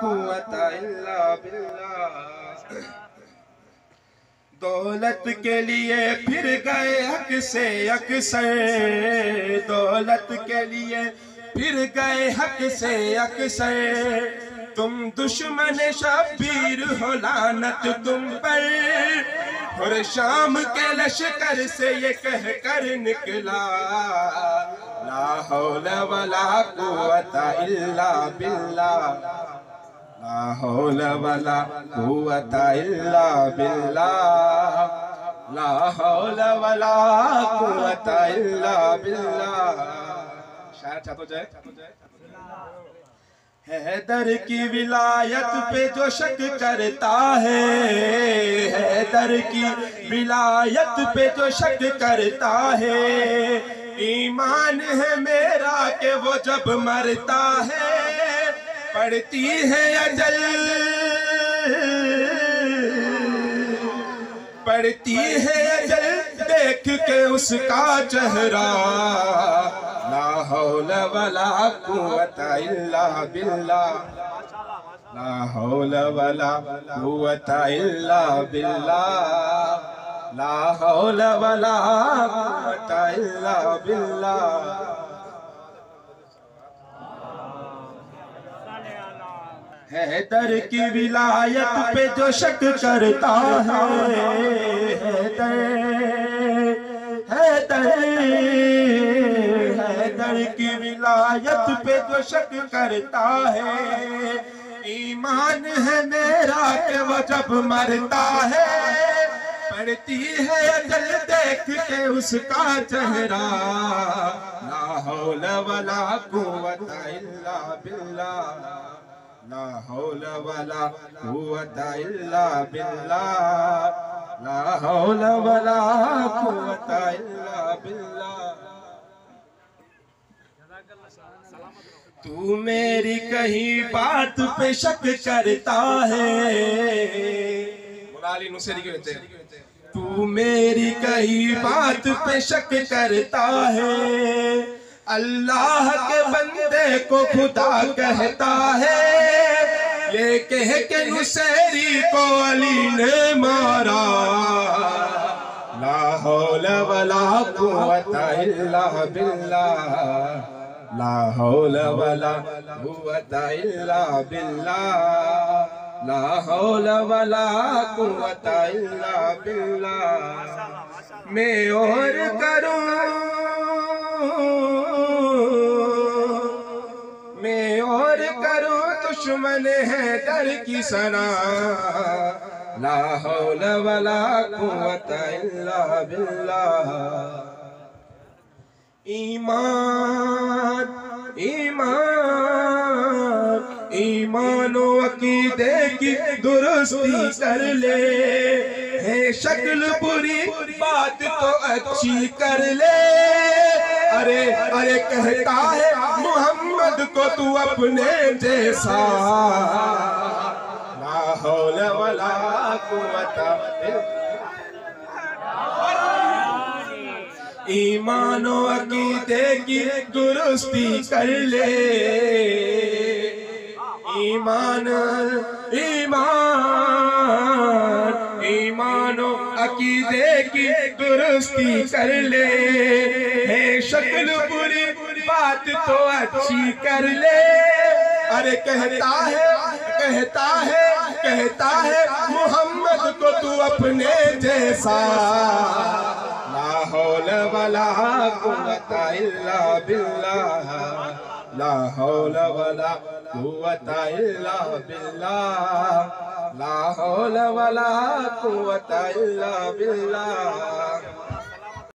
कुव्वत इल्ला बिल्लाह दौलत के लिए फिर गए हक से अक्सर। दौलत के लिए फिर गए हक से अक्सर। तुम दुश्मन शबीर हो लानत तुम पर। और शाम के लश्कर से ये कह कर निकला। ला हौल वला कुव्वत इल्ला बिल्लाह ला हौल वला कुव्वत इल्ला जाए हैदर की विलायत पे जो शक करता है, हैदर की विलायत पे जो शक करता है ईमान है मेरा के वो जब मरता है, पड़ती है अजल। पड़ती है अजल, देख के उसका चेहरा। ला हौल वला कुव्वत इल्ला बिल्लाह ला हौल वला कुव्वत इल्ला बिल्लाह ला हौल वला कुव्वत हैदर की विलायत पे जो शक करता है हैदर हैदर की विलायत पे जो शक करता है। ईमान है मेरा कि वो जब मरता है। पड़ती है अजल देख के उसका चेहरा। ला हौल वला कुव्वत इल्ला बिल्लाह ला हौल वला कुव्वत इल्ला बिल्लाह ला हौल वला कुव्वत इल्ला बिल्लाह तू मेरी कहीं बात पे शक करता है। मुलाली नुसेरी के कहते हैं तू मेरी कही बात पे शक करता है। अल्लाह के बंदे को खुदा कहता है। ये कह के नुसेरी को अली ने मारा। ला हौल वला इल्ला बिल्लाह। ला हौल वला इल्ला बिल्लाह। ला हौल वला कुव्वत इल्ला और करूँ, मैं और करूँ दुश्मन है डर की सना। ला हौल वला कुव्वत इल्ला ईमान ईमान अकीदे की दुरुस्ती कर ले। है शक्ल बुरी बात तो अच्छी कर ले। अरे अरे कहता है मोहम्मद को तू अपने जैसा। ला हौल वला कुव्वत। ईमानो की दुरुस्ती कर ले। ईमान ईमान ईमानो अकीदे की दुरुस्ती कर ले है शक्ल बुरी बात तो अच्छी कर ले अरे कहता है कहता है कहता है, मोहम्मद को तू अपने जैसा। ला हौल वला कुव्वत इल्ला बिल्लाह। ला हौल वला कुव्वत इल्ला बिल्लाह ला हौल वला कुव्वत इल्ला बिल्लाह